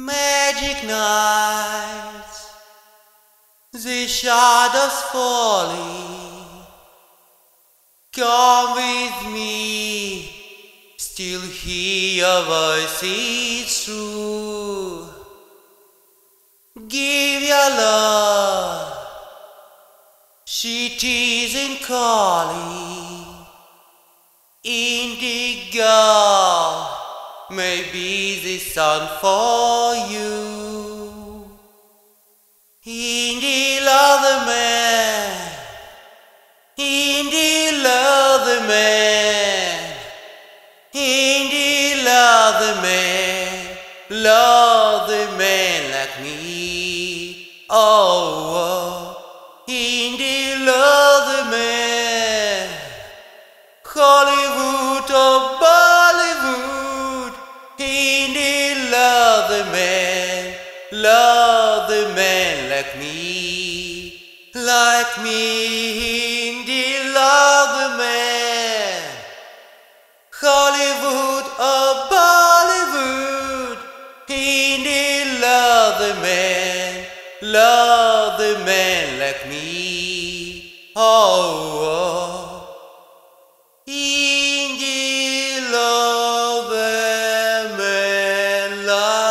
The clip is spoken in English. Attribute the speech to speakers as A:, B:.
A: Magic nights, the shadows falling. Come with me, still hear your voices true. Give your love, she isn't calling. Indigo may be the sun for you. India love the man, India love the man, India love the man, love the man like me. Oh, oh. the man, love the man like me, like me, Hindi, love the man. Hollywood or Bollywood, Hindi, love the man, love the man like me. oh. oh. love the man love.